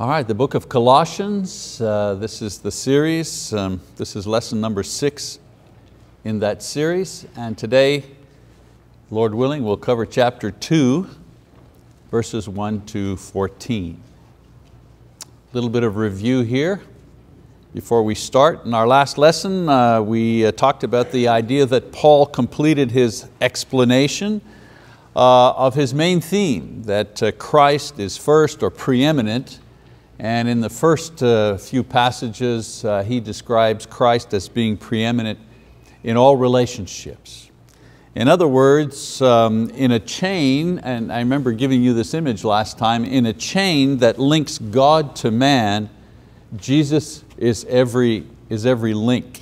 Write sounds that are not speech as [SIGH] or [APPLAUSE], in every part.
All right, the book of Colossians, uh, this is the series. Um, this is lesson number six in that series. And today, Lord willing, we'll cover chapter two, verses one to 14. A little bit of review here before we start. In our last lesson, uh, we uh, talked about the idea that Paul completed his explanation uh, of his main theme, that uh, Christ is first or preeminent and in the first uh, few passages, uh, he describes Christ as being preeminent in all relationships. In other words, um, in a chain, and I remember giving you this image last time, in a chain that links God to man, Jesus is every, is every link.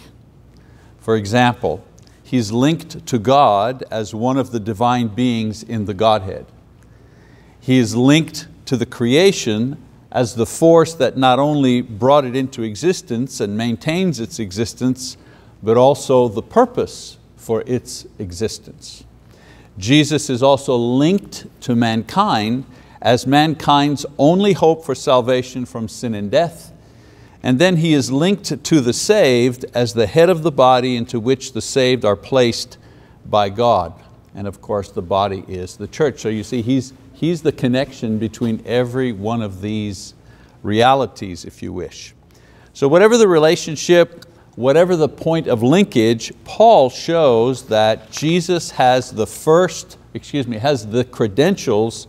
For example, He's linked to God as one of the divine beings in the Godhead. He is linked to the creation as the force that not only brought it into existence and maintains its existence, but also the purpose for its existence. Jesus is also linked to mankind as mankind's only hope for salvation from sin and death, and then He is linked to the saved as the head of the body into which the saved are placed by God. And of course the body is the church. So you see, He's, He's the connection between every one of these realities, if you wish. So whatever the relationship, whatever the point of linkage, Paul shows that Jesus has the first, excuse me, has the credentials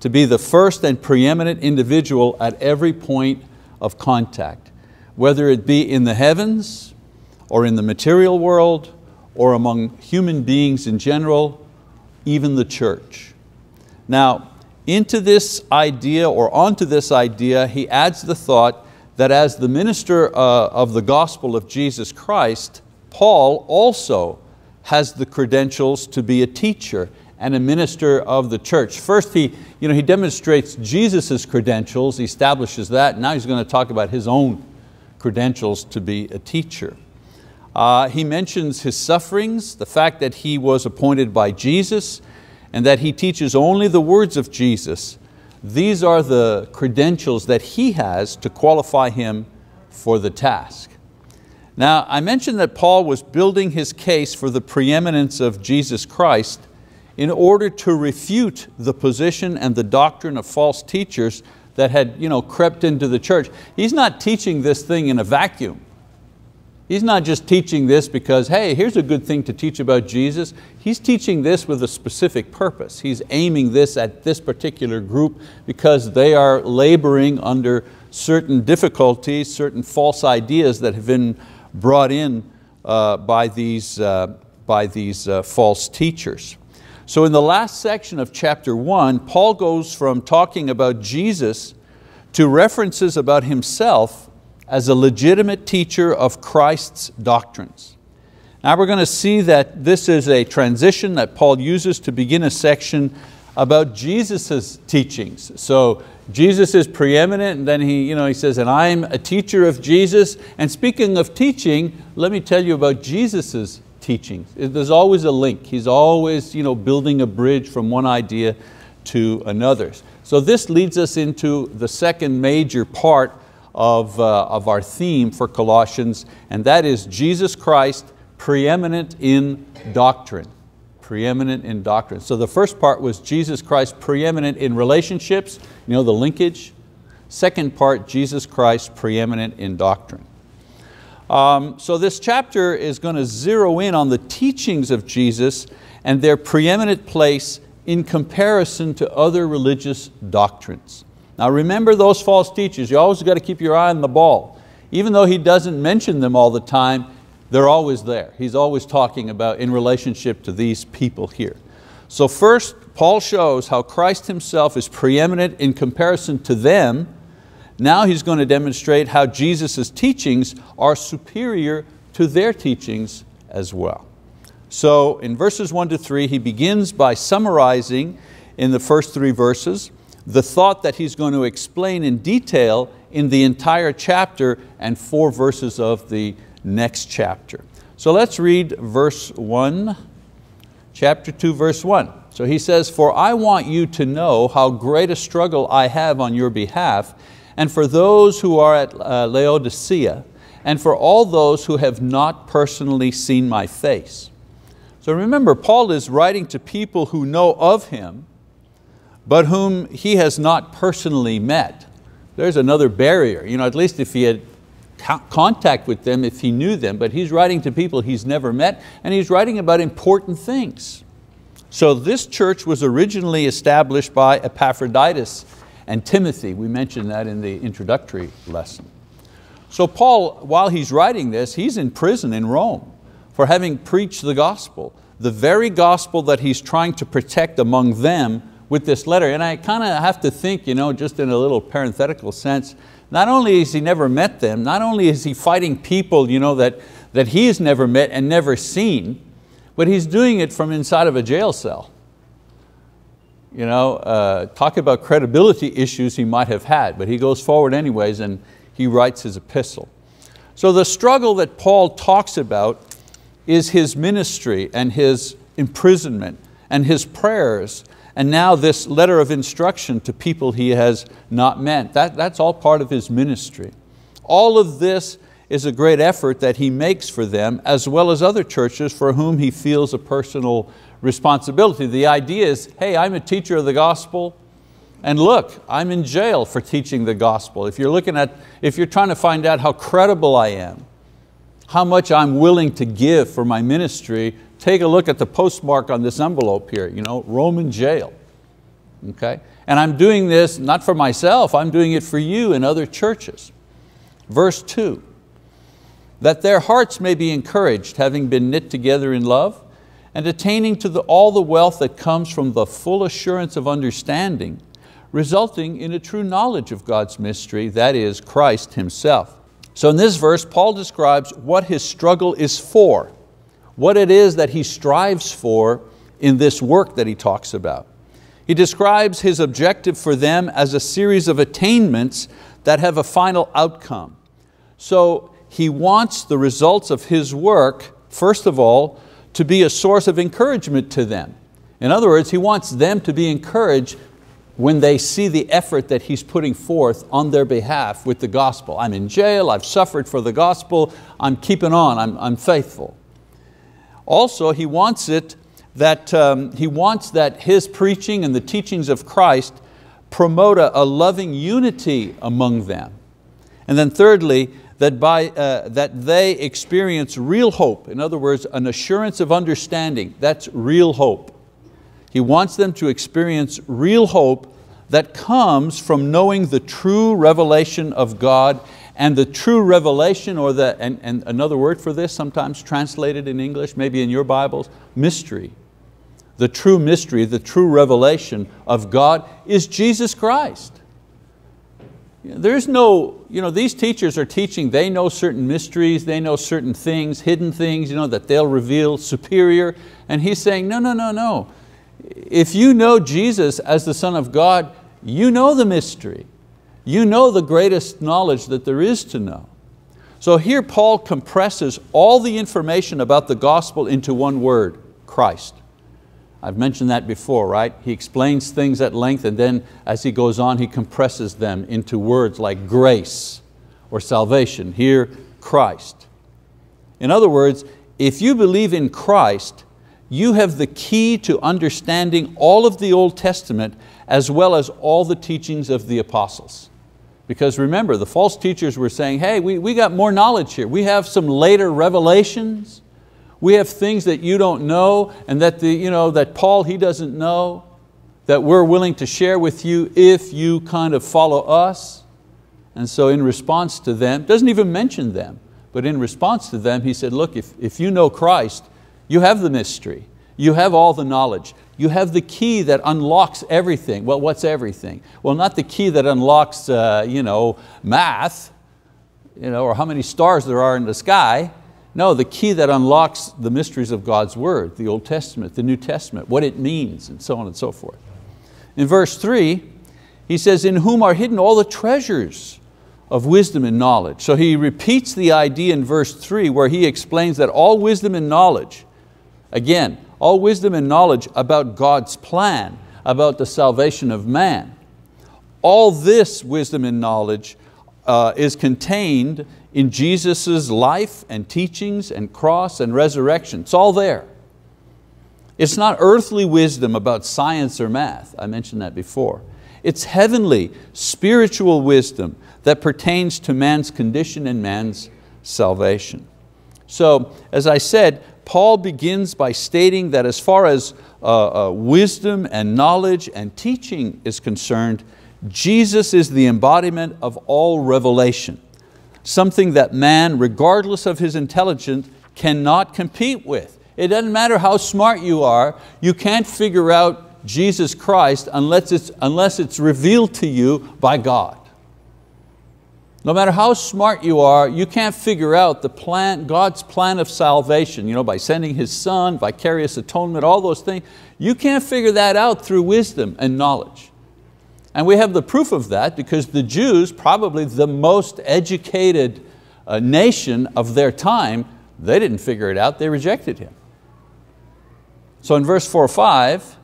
to be the first and preeminent individual at every point of contact, whether it be in the heavens or in the material world or among human beings in general, even the church. Now, into this idea or onto this idea, he adds the thought that as the minister uh, of the gospel of Jesus Christ, Paul also has the credentials to be a teacher and a minister of the church. First, he, you know, he demonstrates Jesus' credentials, he establishes that, now he's going to talk about his own credentials to be a teacher. Uh, he mentions his sufferings, the fact that he was appointed by Jesus, and that he teaches only the words of Jesus, these are the credentials that he has to qualify him for the task. Now, I mentioned that Paul was building his case for the preeminence of Jesus Christ in order to refute the position and the doctrine of false teachers that had you know, crept into the church. He's not teaching this thing in a vacuum. He's not just teaching this because, hey, here's a good thing to teach about Jesus. He's teaching this with a specific purpose. He's aiming this at this particular group because they are laboring under certain difficulties, certain false ideas that have been brought in uh, by these, uh, by these uh, false teachers. So in the last section of chapter one, Paul goes from talking about Jesus to references about himself as a legitimate teacher of Christ's doctrines. Now we're going to see that this is a transition that Paul uses to begin a section about Jesus' teachings. So Jesus is preeminent and then he, you know, he says, and I'm a teacher of Jesus. And speaking of teaching, let me tell you about Jesus' teachings. There's always a link. He's always you know, building a bridge from one idea to another. So this leads us into the second major part of, uh, of our theme for Colossians, and that is Jesus Christ preeminent in doctrine. Preeminent in doctrine. So the first part was Jesus Christ preeminent in relationships, you know, the linkage. Second part, Jesus Christ preeminent in doctrine. Um, so this chapter is going to zero in on the teachings of Jesus and their preeminent place in comparison to other religious doctrines. Now remember those false teachers, you always got to keep your eye on the ball. Even though he doesn't mention them all the time, they're always there. He's always talking about in relationship to these people here. So first, Paul shows how Christ himself is preeminent in comparison to them. Now he's going to demonstrate how Jesus' teachings are superior to their teachings as well. So in verses one to three, he begins by summarizing in the first three verses the thought that he's going to explain in detail in the entire chapter and four verses of the next chapter. So let's read verse one, chapter two, verse one. So he says, for I want you to know how great a struggle I have on your behalf and for those who are at uh, Laodicea, and for all those who have not personally seen my face. So remember, Paul is writing to people who know of him, but whom he has not personally met. There's another barrier, you know, at least if he had contact with them, if he knew them, but he's writing to people he's never met, and he's writing about important things. So this church was originally established by Epaphroditus and Timothy. We mentioned that in the introductory lesson. So Paul, while he's writing this, he's in prison in Rome for having preached the gospel, the very gospel that he's trying to protect among them with this letter. And I kind of have to think, you know, just in a little parenthetical sense, not only has he never met them, not only is he fighting people you know, that, that he has never met and never seen, but he's doing it from inside of a jail cell. You know, uh, talk about credibility issues he might have had, but he goes forward anyways and he writes his epistle. So the struggle that Paul talks about is his ministry and his imprisonment and his prayers and now this letter of instruction to people he has not met. That, that's all part of his ministry. All of this is a great effort that he makes for them as well as other churches for whom he feels a personal responsibility. The idea is, hey, I'm a teacher of the gospel, and look, I'm in jail for teaching the gospel. If you're, looking at, if you're trying to find out how credible I am, how much I'm willing to give for my ministry, take a look at the postmark on this envelope here, you know, Roman jail. Okay? And I'm doing this not for myself, I'm doing it for you and other churches. Verse two, that their hearts may be encouraged, having been knit together in love, and attaining to the, all the wealth that comes from the full assurance of understanding, resulting in a true knowledge of God's mystery, that is Christ Himself. So in this verse, Paul describes what his struggle is for, what it is that he strives for in this work that he talks about. He describes his objective for them as a series of attainments that have a final outcome. So he wants the results of his work, first of all, to be a source of encouragement to them. In other words, he wants them to be encouraged when they see the effort that he's putting forth on their behalf with the gospel. I'm in jail, I've suffered for the gospel, I'm keeping on, I'm, I'm faithful. Also, he wants it that, um, he wants that his preaching and the teachings of Christ promote a, a loving unity among them. And then thirdly, that, by, uh, that they experience real hope. In other words, an assurance of understanding, that's real hope. He wants them to experience real hope that comes from knowing the true revelation of God and the true revelation, or the, and, and another word for this, sometimes translated in English, maybe in your Bibles, mystery. The true mystery, the true revelation of God is Jesus Christ. There's no, you know, these teachers are teaching, they know certain mysteries, they know certain things, hidden things you know, that they'll reveal superior. And he's saying, no, no, no, no if you know Jesus as the Son of God, you know the mystery. You know the greatest knowledge that there is to know. So here Paul compresses all the information about the gospel into one word, Christ. I've mentioned that before, right? He explains things at length and then as he goes on, he compresses them into words like grace or salvation. Here, Christ. In other words, if you believe in Christ, you have the key to understanding all of the Old Testament as well as all the teachings of the apostles. Because remember, the false teachers were saying, hey, we, we got more knowledge here. We have some later revelations. We have things that you don't know and that, the, you know, that Paul, he doesn't know, that we're willing to share with you if you kind of follow us. And so in response to them, doesn't even mention them, but in response to them, he said, look, if, if you know Christ, you have the mystery. You have all the knowledge. You have the key that unlocks everything. Well, what's everything? Well, not the key that unlocks uh, you know, math you know, or how many stars there are in the sky. No, the key that unlocks the mysteries of God's word, the Old Testament, the New Testament, what it means, and so on and so forth. In verse three, he says, in whom are hidden all the treasures of wisdom and knowledge. So he repeats the idea in verse three where he explains that all wisdom and knowledge Again, all wisdom and knowledge about God's plan, about the salvation of man. All this wisdom and knowledge uh, is contained in Jesus' life and teachings and cross and resurrection. It's all there. It's not earthly wisdom about science or math, I mentioned that before. It's heavenly, spiritual wisdom that pertains to man's condition and man's salvation. So, as I said, Paul begins by stating that as far as uh, uh, wisdom and knowledge and teaching is concerned, Jesus is the embodiment of all revelation, something that man, regardless of his intelligence, cannot compete with. It doesn't matter how smart you are, you can't figure out Jesus Christ unless it's, unless it's revealed to you by God. No matter how smart you are, you can't figure out the plan, God's plan of salvation you know, by sending His Son, vicarious atonement, all those things. You can't figure that out through wisdom and knowledge. And we have the proof of that because the Jews, probably the most educated uh, nation of their time, they didn't figure it out, they rejected Him. So in verse 4 or 5,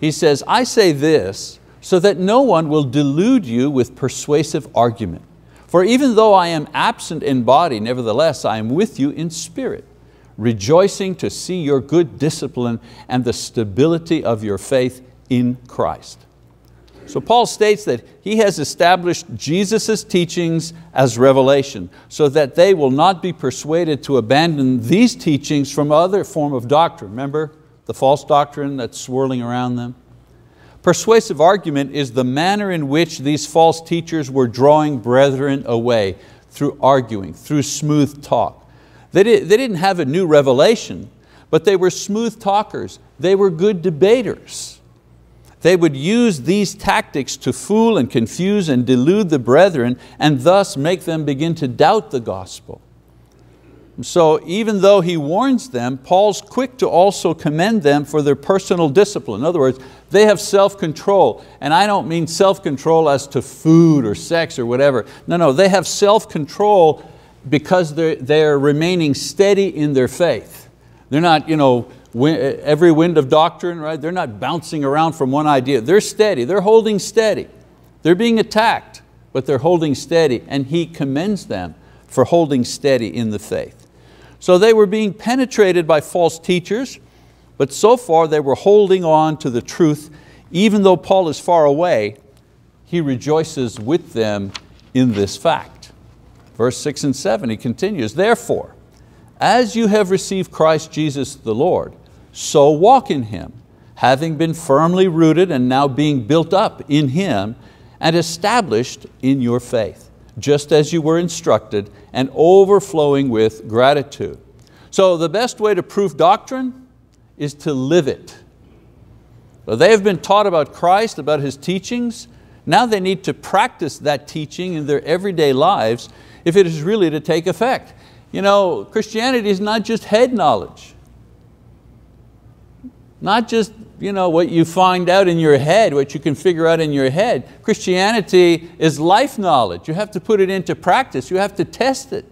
he says, I say this so that no one will delude you with persuasive argument. For even though I am absent in body, nevertheless I am with you in spirit, rejoicing to see your good discipline and the stability of your faith in Christ. So Paul states that he has established Jesus' teachings as revelation so that they will not be persuaded to abandon these teachings from other form of doctrine. Remember, the false doctrine that's swirling around them. Persuasive argument is the manner in which these false teachers were drawing brethren away through arguing, through smooth talk. They, did, they didn't have a new revelation, but they were smooth talkers. They were good debaters. They would use these tactics to fool and confuse and delude the brethren and thus make them begin to doubt the gospel. So even though he warns them, Paul's quick to also commend them for their personal discipline. In other words, they have self-control. And I don't mean self-control as to food or sex or whatever. No, no, they have self-control because they're, they're remaining steady in their faith. They're not, you know, every wind of doctrine, right? They're not bouncing around from one idea. They're steady, they're holding steady. They're being attacked, but they're holding steady. And he commends them for holding steady in the faith. So they were being penetrated by false teachers, but so far they were holding on to the truth. Even though Paul is far away, he rejoices with them in this fact. Verse six and seven, he continues, therefore, as you have received Christ Jesus the Lord, so walk in Him, having been firmly rooted and now being built up in Him and established in your faith just as you were instructed, and overflowing with gratitude. So the best way to prove doctrine is to live it. So they have been taught about Christ, about His teachings. Now they need to practice that teaching in their everyday lives if it is really to take effect. You know, Christianity is not just head knowledge. Not just you know, what you find out in your head, what you can figure out in your head. Christianity is life knowledge. You have to put it into practice. You have to test it.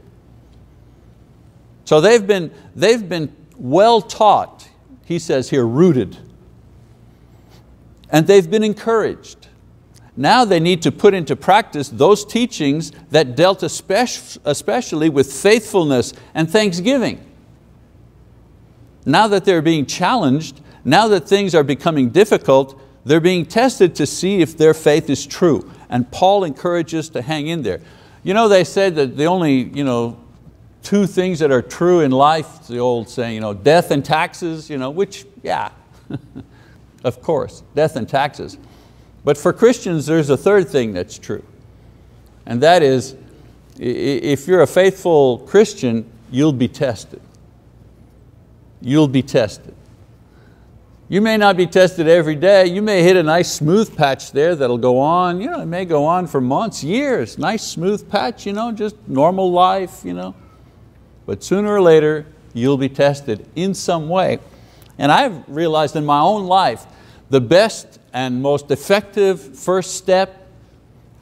So they've been, they've been well taught, he says here, rooted. And they've been encouraged. Now they need to put into practice those teachings that dealt especially with faithfulness and thanksgiving. Now that they're being challenged, now that things are becoming difficult, they're being tested to see if their faith is true. And Paul encourages to hang in there. You know, they said that the only you know, two things that are true in life, the old saying, you know, death and taxes, you know, which, yeah, [LAUGHS] of course, death and taxes. But for Christians, there's a third thing that's true. And that is, if you're a faithful Christian, you'll be tested. You'll be tested. You may not be tested every day. You may hit a nice smooth patch there that'll go on. You know, it may go on for months, years. Nice smooth patch, you know, just normal life. You know. But sooner or later, you'll be tested in some way. And I've realized in my own life, the best and most effective first step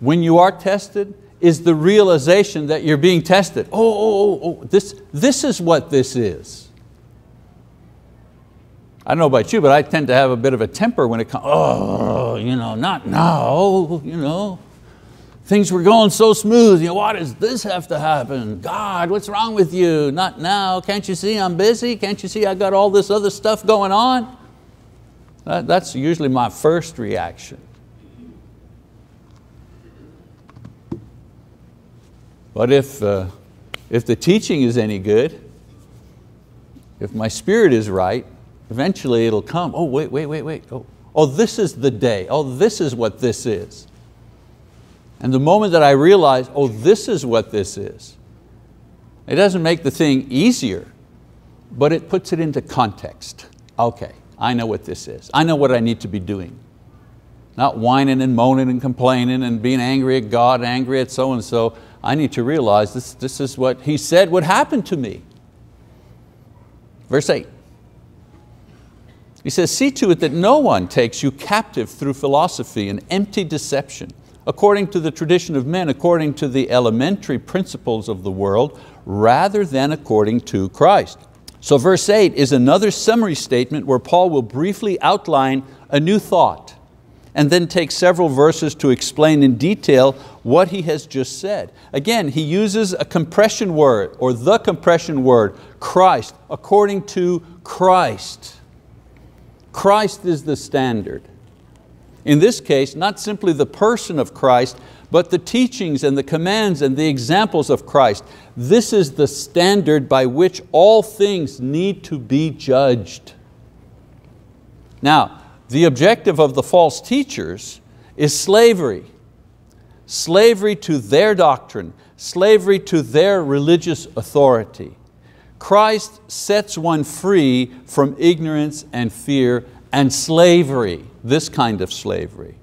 when you are tested is the realization that you're being tested. Oh, oh, oh, oh this, this is what this is. I don't know about you, but I tend to have a bit of a temper when it comes, oh, you know, not now, you know. Things were going so smooth, you know, why does this have to happen? God, what's wrong with you? Not now, can't you see I'm busy? Can't you see I got all this other stuff going on? That, that's usually my first reaction. But if, uh, if the teaching is any good, if my spirit is right, eventually it'll come. Oh, wait, wait, wait, wait. Oh, oh, this is the day. Oh, this is what this is. And the moment that I realize, oh, this is what this is, it doesn't make the thing easier, but it puts it into context. Okay, I know what this is. I know what I need to be doing. Not whining and moaning and complaining and being angry at God, angry at so-and-so. I need to realize this, this is what He said would happen to me. Verse eight. He says, see to it that no one takes you captive through philosophy and empty deception, according to the tradition of men, according to the elementary principles of the world, rather than according to Christ. So verse eight is another summary statement where Paul will briefly outline a new thought and then take several verses to explain in detail what he has just said. Again, he uses a compression word or the compression word, Christ, according to Christ. Christ is the standard. In this case, not simply the person of Christ, but the teachings and the commands and the examples of Christ. This is the standard by which all things need to be judged. Now, the objective of the false teachers is slavery. Slavery to their doctrine, slavery to their religious authority. Christ sets one free from ignorance and fear and slavery, this kind of slavery.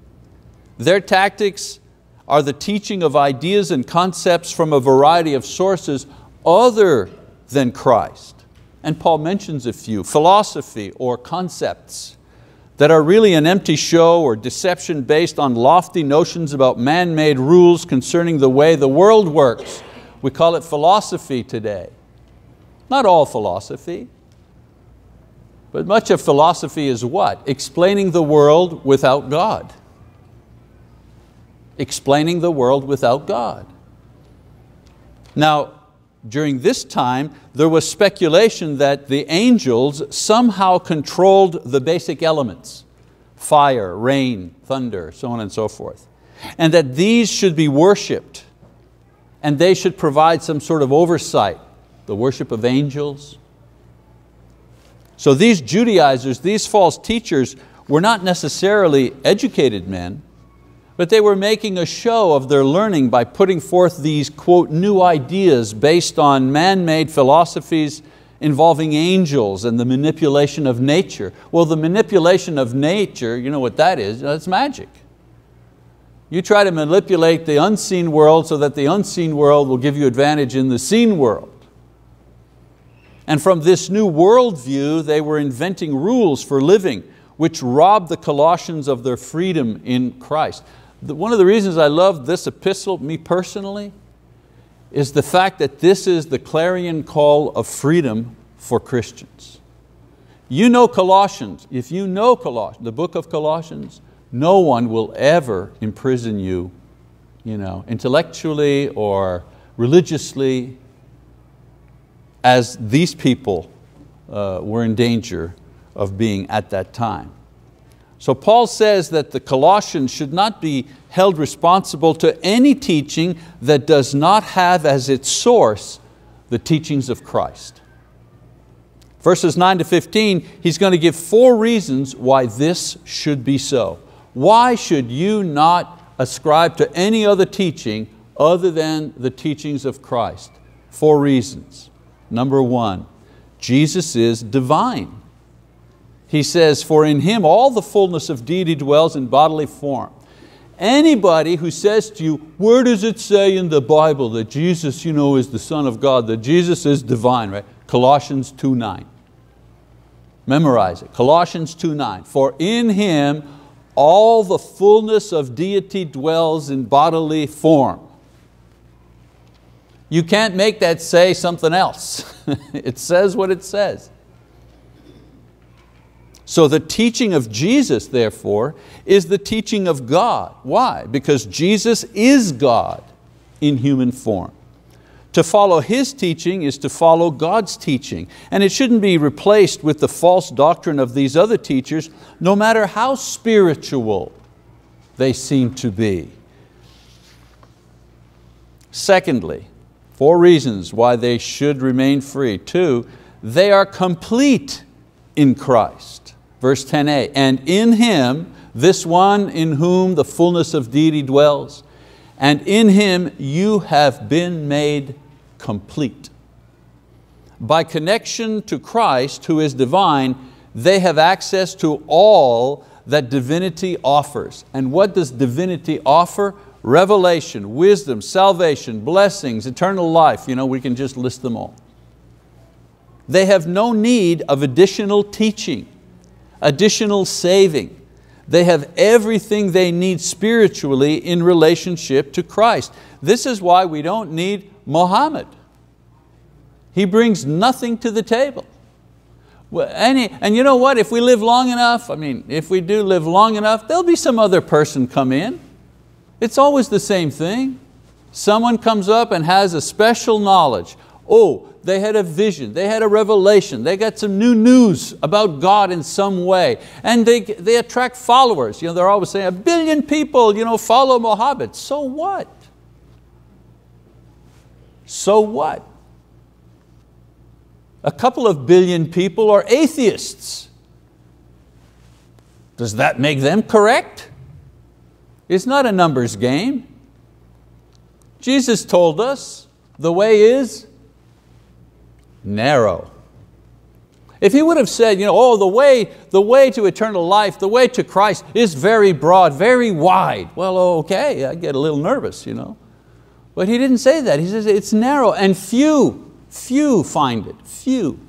Their tactics are the teaching of ideas and concepts from a variety of sources other than Christ. And Paul mentions a few, philosophy or concepts that are really an empty show or deception based on lofty notions about man-made rules concerning the way the world works. We call it philosophy today. Not all philosophy, but much of philosophy is what? Explaining the world without God. Explaining the world without God. Now, during this time, there was speculation that the angels somehow controlled the basic elements, fire, rain, thunder, so on and so forth, and that these should be worshiped and they should provide some sort of oversight the worship of angels. So these Judaizers, these false teachers, were not necessarily educated men, but they were making a show of their learning by putting forth these, quote, new ideas based on man-made philosophies involving angels and the manipulation of nature. Well, the manipulation of nature, you know what that is? That's magic. You try to manipulate the unseen world so that the unseen world will give you advantage in the seen world. And from this new worldview, they were inventing rules for living, which robbed the Colossians of their freedom in Christ. One of the reasons I love this epistle, me personally, is the fact that this is the clarion call of freedom for Christians. You know Colossians, if you know Colossians, the book of Colossians, no one will ever imprison you, you know, intellectually or religiously as these people uh, were in danger of being at that time. So Paul says that the Colossians should not be held responsible to any teaching that does not have as its source the teachings of Christ. Verses 9 to 15, he's going to give four reasons why this should be so. Why should you not ascribe to any other teaching other than the teachings of Christ? Four reasons. Number one, Jesus is divine. He says, for in Him all the fullness of deity dwells in bodily form. Anybody who says to you, where does it say in the Bible that Jesus you know, is the Son of God, that Jesus is divine, right? Colossians 2.9. Memorize it, Colossians 2.9. For in Him all the fullness of deity dwells in bodily form. You can't make that say something else. [LAUGHS] it says what it says. So the teaching of Jesus, therefore, is the teaching of God. Why? Because Jesus is God in human form. To follow His teaching is to follow God's teaching. And it shouldn't be replaced with the false doctrine of these other teachers, no matter how spiritual they seem to be. Secondly, four reasons why they should remain free. Two, they are complete in Christ. Verse 10a, and in Him, this one in whom the fullness of deity dwells, and in Him you have been made complete. By connection to Christ, who is divine, they have access to all that divinity offers. And what does divinity offer? Revelation, wisdom, salvation, blessings, eternal life. You know, we can just list them all. They have no need of additional teaching, additional saving. They have everything they need spiritually in relationship to Christ. This is why we don't need Muhammad. He brings nothing to the table. He, and you know what, if we live long enough, I mean, if we do live long enough, there'll be some other person come in. It's always the same thing. Someone comes up and has a special knowledge. Oh, they had a vision, they had a revelation, they got some new news about God in some way, and they, they attract followers. You know, they're always saying, a billion people you know, follow Mohammed. So what? So what? A couple of billion people are atheists. Does that make them correct? It's not a numbers game. Jesus told us the way is narrow. If he would have said, you know, oh, the way, the way to eternal life, the way to Christ is very broad, very wide. Well, okay, I get a little nervous. You know. But he didn't say that. He says it's narrow and few, few find it, few.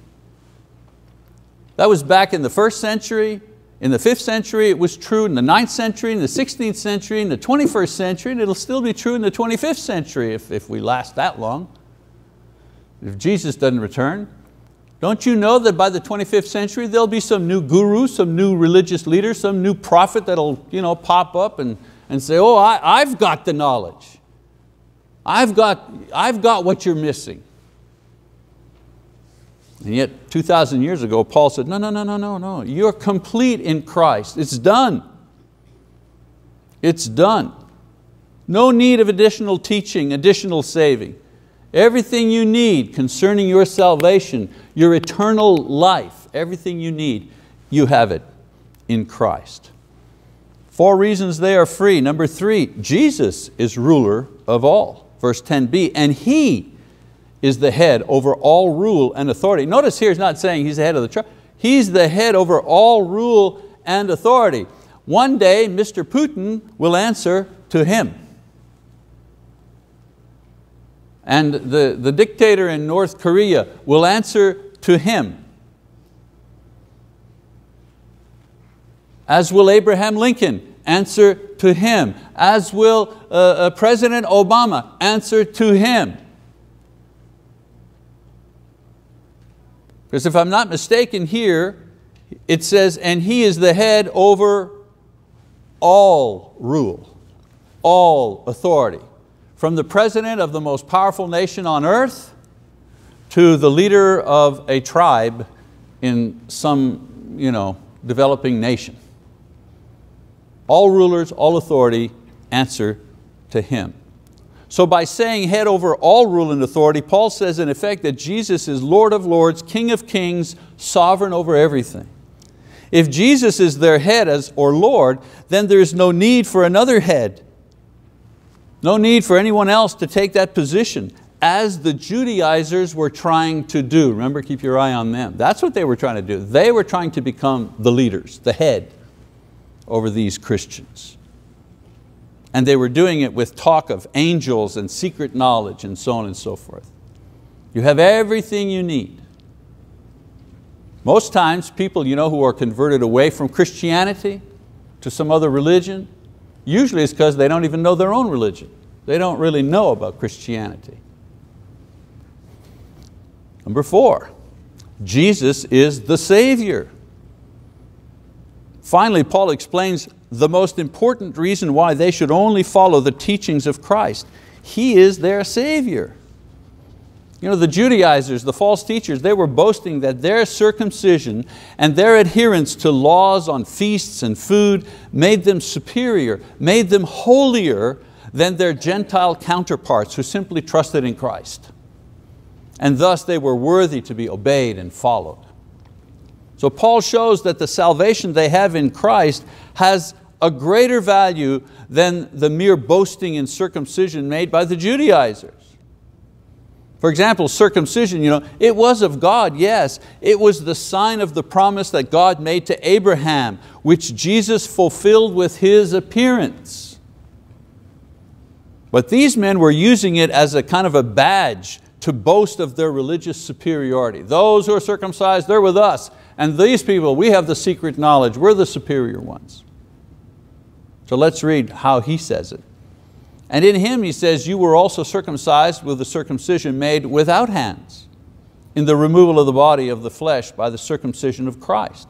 That was back in the first century, in the fifth century it was true, in the ninth century, in the 16th century, in the 21st century, and it'll still be true in the 25th century if, if we last that long. If Jesus doesn't return. Don't you know that by the 25th century there'll be some new guru, some new religious leader, some new prophet that'll you know, pop up and, and say, oh, I, I've got the knowledge. I've got, I've got what you're missing. And yet 2,000 years ago, Paul said, no, no, no, no, no, no. You're complete in Christ. It's done. It's done. No need of additional teaching, additional saving. Everything you need concerning your salvation, your eternal life, everything you need, you have it in Christ. Four reasons they are free. Number three, Jesus is ruler of all verse 10b, and He is the head over all rule and authority. Notice here he's not saying He's the head of the church. He's the head over all rule and authority. One day Mr. Putin will answer to Him. And the, the dictator in North Korea will answer to him. As will Abraham Lincoln answer to him, as will uh, uh, President Obama answer to him. Because if I'm not mistaken here, it says, and he is the head over all rule, all authority. From the president of the most powerful nation on earth to the leader of a tribe in some you know, developing nation. All rulers, all authority answer to Him. So by saying head over all rule and authority, Paul says in effect that Jesus is Lord of lords, King of kings, sovereign over everything. If Jesus is their head as, or Lord, then there's no need for another head. No need for anyone else to take that position as the Judaizers were trying to do. Remember, keep your eye on them. That's what they were trying to do. They were trying to become the leaders, the head over these Christians. And they were doing it with talk of angels and secret knowledge and so on and so forth. You have everything you need. Most times people you know, who are converted away from Christianity to some other religion, usually it's because they don't even know their own religion. They don't really know about Christianity. Number four, Jesus is the Savior. finally, Paul explains the most important reason why they should only follow the teachings of Christ. He is their Savior. You know, the Judaizers, the false teachers, they were boasting that their circumcision and their adherence to laws on feasts and food made them superior, made them holier than their Gentile counterparts who simply trusted in Christ. And thus they were worthy to be obeyed and followed. So Paul shows that the salvation they have in Christ has a greater value than the mere boasting in circumcision made by the Judaizers. For example, circumcision, you know, it was of God, yes. It was the sign of the promise that God made to Abraham, which Jesus fulfilled with His appearance. But these men were using it as a kind of a badge to boast of their religious superiority. Those who are circumcised, they're with us. And these people, we have the secret knowledge, we're the superior ones. So let's read how he says it. And in him, he says, you were also circumcised with the circumcision made without hands, in the removal of the body of the flesh by the circumcision of Christ,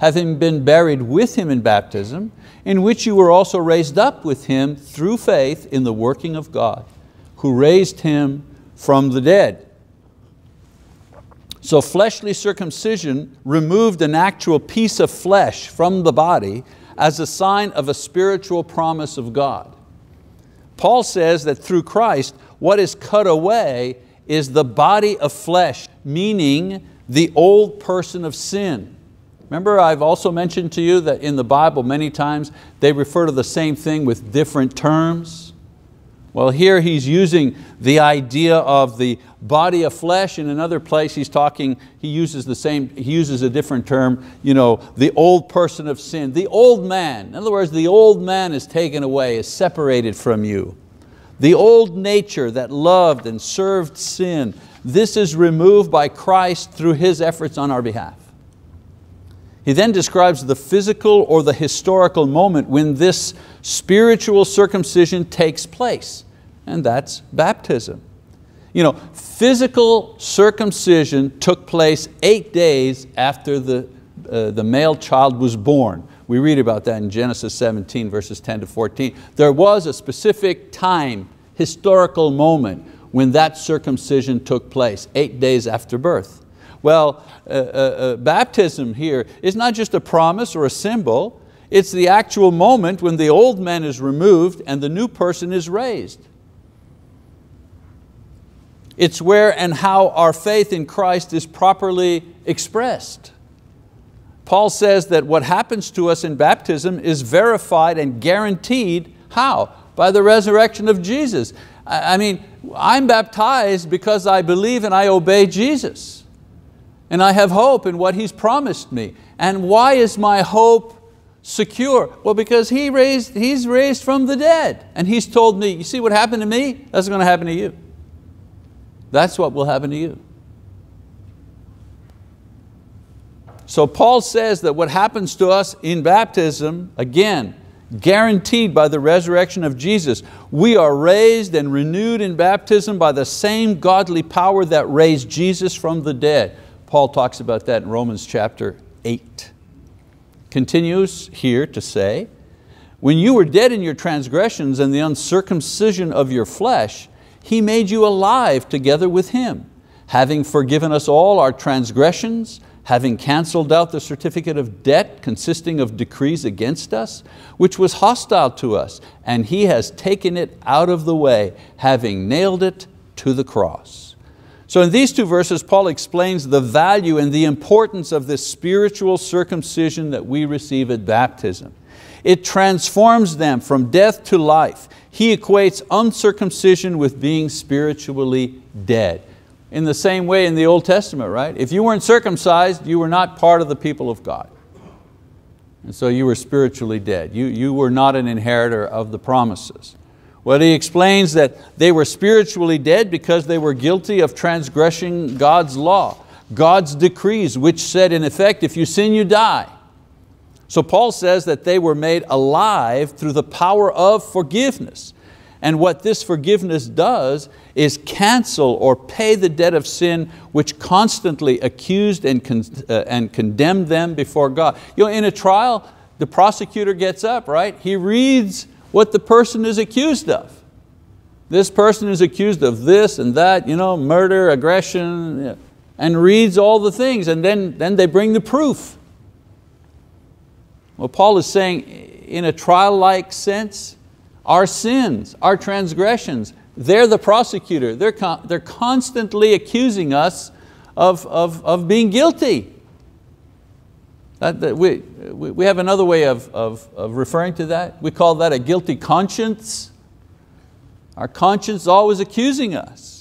having been buried with him in baptism, in which you were also raised up with him through faith in the working of God, who raised him from the dead. So fleshly circumcision removed an actual piece of flesh from the body as a sign of a spiritual promise of God. Paul says that through Christ, what is cut away is the body of flesh, meaning the old person of sin. Remember I've also mentioned to you that in the Bible many times they refer to the same thing with different terms. Well here he's using the idea of the body of flesh. In another place he's talking, he uses the same, he uses a different term, you know, the old person of sin, the old man. In other words, the old man is taken away, is separated from you. The old nature that loved and served sin, this is removed by Christ through His efforts on our behalf. He then describes the physical or the historical moment when this spiritual circumcision takes place and that's baptism. You know, physical circumcision took place eight days after the, uh, the male child was born. We read about that in Genesis 17 verses 10 to 14. There was a specific time, historical moment when that circumcision took place, eight days after birth. Well, uh, uh, uh, baptism here is not just a promise or a symbol, it's the actual moment when the old man is removed and the new person is raised. It's where and how our faith in Christ is properly expressed. Paul says that what happens to us in baptism is verified and guaranteed, how? By the resurrection of Jesus. I mean, I'm baptized because I believe and I obey Jesus. And I have hope in what He's promised me. And why is my hope secure? Well, because he raised, He's raised from the dead. And He's told me, you see what happened to me? That's going to happen to you. That's what will happen to you. So Paul says that what happens to us in baptism, again, guaranteed by the resurrection of Jesus, we are raised and renewed in baptism by the same godly power that raised Jesus from the dead. Paul talks about that in Romans chapter 8. Continues here to say, when you were dead in your transgressions and the uncircumcision of your flesh, he made you alive together with Him, having forgiven us all our transgressions, having canceled out the certificate of debt consisting of decrees against us, which was hostile to us, and He has taken it out of the way, having nailed it to the cross. So in these two verses, Paul explains the value and the importance of this spiritual circumcision that we receive at baptism. It transforms them from death to life he equates uncircumcision with being spiritually dead. In the same way in the Old Testament, right? If you weren't circumcised, you were not part of the people of God. And so you were spiritually dead. You, you were not an inheritor of the promises. Well, he explains that they were spiritually dead because they were guilty of transgressing God's law, God's decrees, which said in effect, if you sin, you die. So Paul says that they were made alive through the power of forgiveness. And what this forgiveness does is cancel or pay the debt of sin which constantly accused and, con uh, and condemned them before God. You know, in a trial, the prosecutor gets up, right? He reads what the person is accused of. This person is accused of this and that, you know, murder, aggression, and reads all the things, and then, then they bring the proof. Well, Paul is saying, in a trial-like sense, our sins, our transgressions, they're the prosecutor. They're, con they're constantly accusing us of, of, of being guilty. That, that we, we have another way of, of, of referring to that. We call that a guilty conscience. Our conscience always accusing us.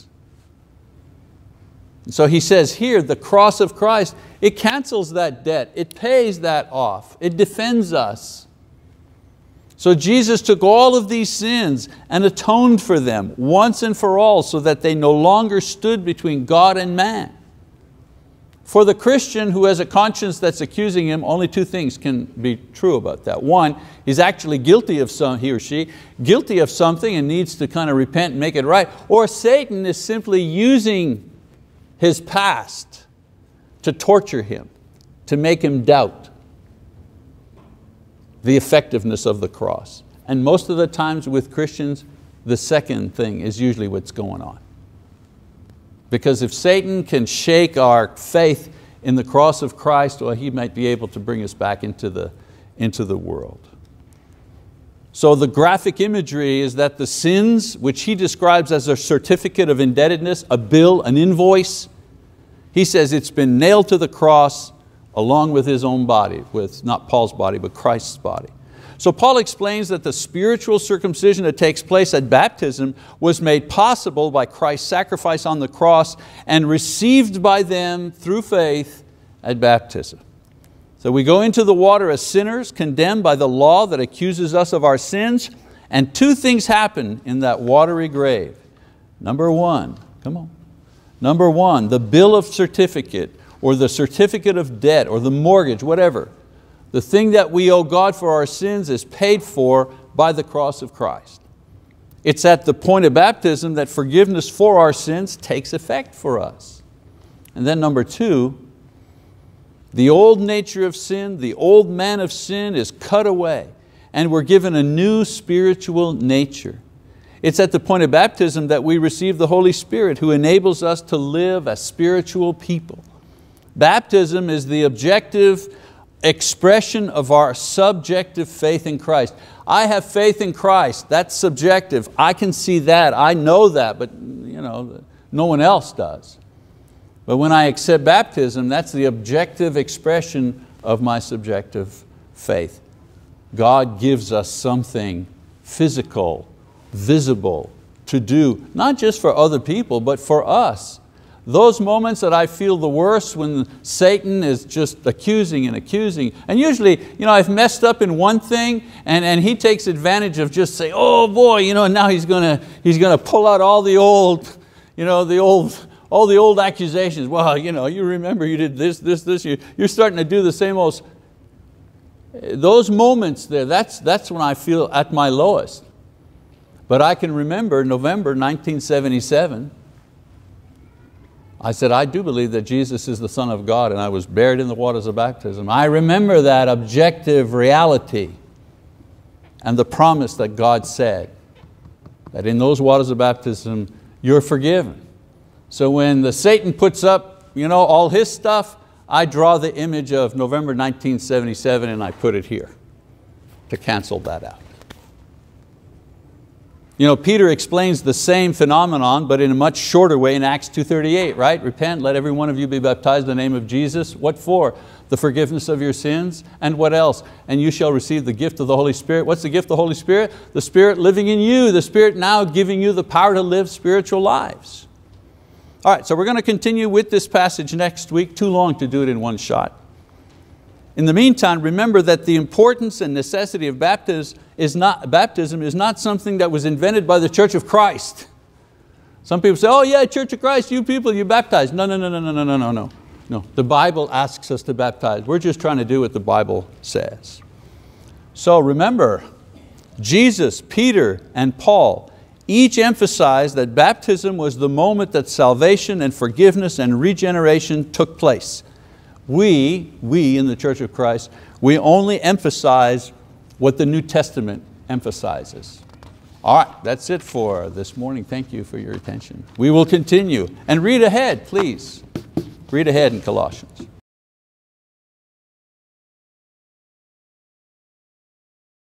So he says here, the cross of Christ, it cancels that debt, it pays that off, it defends us. So Jesus took all of these sins and atoned for them once and for all so that they no longer stood between God and man. For the Christian who has a conscience that's accusing him, only two things can be true about that. One, he's actually guilty of some, he or she, guilty of something and needs to kind of repent and make it right. Or Satan is simply using his past to torture him, to make him doubt the effectiveness of the cross. And most of the times with Christians, the second thing is usually what's going on. Because if Satan can shake our faith in the cross of Christ, well, he might be able to bring us back into the, into the world. So the graphic imagery is that the sins, which he describes as a certificate of indebtedness, a bill, an invoice, he says it's been nailed to the cross along with his own body, with not Paul's body, but Christ's body. So Paul explains that the spiritual circumcision that takes place at baptism was made possible by Christ's sacrifice on the cross and received by them through faith at baptism. So we go into the water as sinners, condemned by the law that accuses us of our sins, and two things happen in that watery grave. Number one, come on. Number one, the bill of certificate or the certificate of debt or the mortgage, whatever, the thing that we owe God for our sins is paid for by the cross of Christ. It's at the point of baptism that forgiveness for our sins takes effect for us. And then number two, the old nature of sin, the old man of sin is cut away and we're given a new spiritual nature. It's at the point of baptism that we receive the Holy Spirit who enables us to live as spiritual people. Baptism is the objective expression of our subjective faith in Christ. I have faith in Christ, that's subjective. I can see that, I know that, but you know, no one else does. But when I accept baptism, that's the objective expression of my subjective faith. God gives us something physical, visible to do, not just for other people, but for us those moments that I feel the worst when Satan is just accusing and accusing, and usually you know, I've messed up in one thing and, and he takes advantage of just saying, oh boy, you know, now he's going to, he's going to pull out all the old, you know, the old, all the old accusations. Well, you know, you remember you did this, this, this, you, you're starting to do the same old. Those moments there, that's, that's when I feel at my lowest. But I can remember November 1977, I said, I do believe that Jesus is the Son of God and I was buried in the waters of baptism. I remember that objective reality and the promise that God said that in those waters of baptism you're forgiven. So when the Satan puts up you know, all his stuff, I draw the image of November 1977 and I put it here to cancel that out. You know, Peter explains the same phenomenon, but in a much shorter way in Acts 2.38, right? Repent, let every one of you be baptized in the name of Jesus. What for? The forgiveness of your sins. And what else? And you shall receive the gift of the Holy Spirit. What's the gift of the Holy Spirit? The Spirit living in you, the Spirit now giving you the power to live spiritual lives. All right, so we're going to continue with this passage next week. Too long to do it in one shot. In the meantime, remember that the importance and necessity of baptism is not, baptism is not something that was invented by the Church of Christ. Some people say, oh yeah, Church of Christ, you people, you baptize. No, no, no, no, no, no, no, no, no. No, the Bible asks us to baptize. We're just trying to do what the Bible says. So remember, Jesus, Peter, and Paul each emphasized that baptism was the moment that salvation and forgiveness and regeneration took place. We, we in the Church of Christ, we only emphasize what the New Testament emphasizes. All right, that's it for this morning. Thank you for your attention. We will continue. And read ahead, please. Read ahead in Colossians.